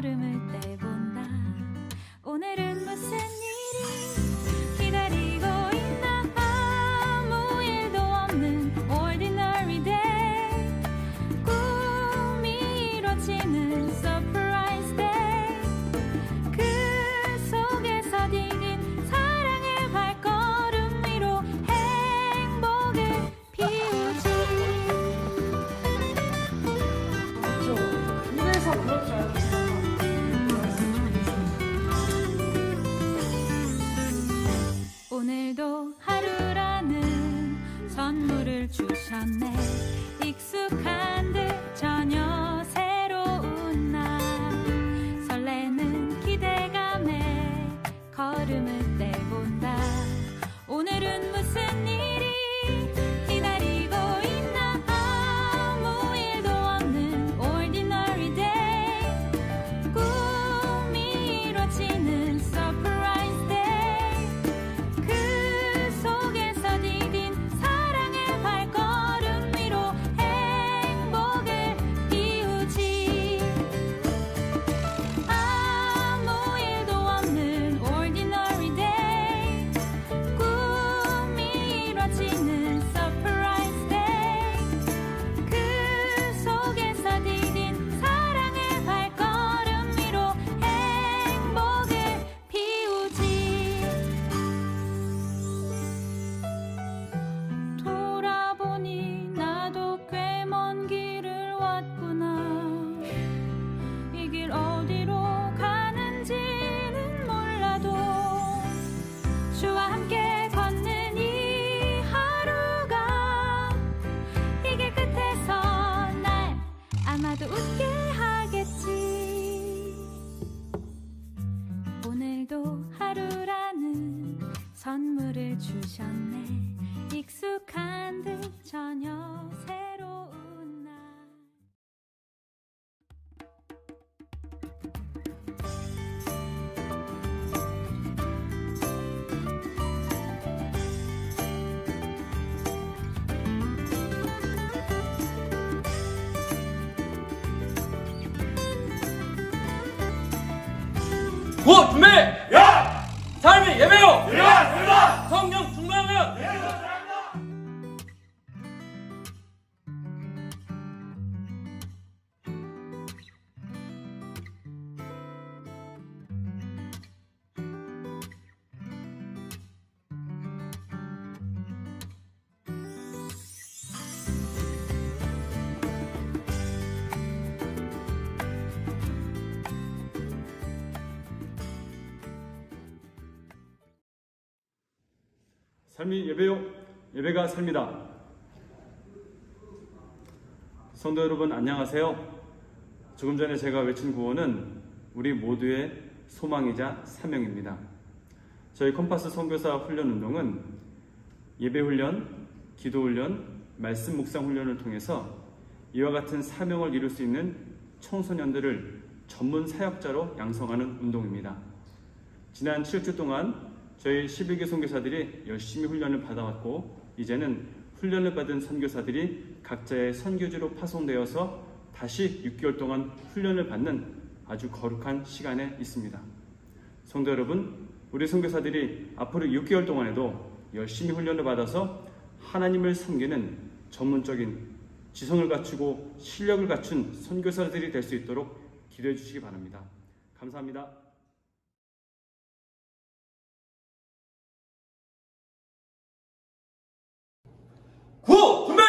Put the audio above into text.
걸음을 Mexico. 아마도 웃게 고 삶이 예배요. 예배가 삶이다. 성도 여러분 안녕하세요. 조금 전에 제가 외친 구호는 우리 모두의 소망이자 사명입니다. 저희 컴파스 선교사 훈련 운동은 예배 훈련, 기도 훈련, 말씀 묵상 훈련을 통해서 이와 같은 사명을 이룰 수 있는 청소년들을 전문 사역자로 양성하는 운동입니다. 지난 7주 동안 저희 11개 선교사들이 열심히 훈련을 받아왔고 이제는 훈련을 받은 선교사들이 각자의 선교지로 파송되어서 다시 6개월 동안 훈련을 받는 아주 거룩한 시간에 있습니다. 성도 여러분, 우리 선교사들이 앞으로 6개월 동안에도 열심히 훈련을 받아서 하나님을 섬기는 전문적인 지성을 갖추고 실력을 갖춘 선교사들이 될 수 있도록 기도해 주시기 바랍니다. 감사합니다. 고! 준비!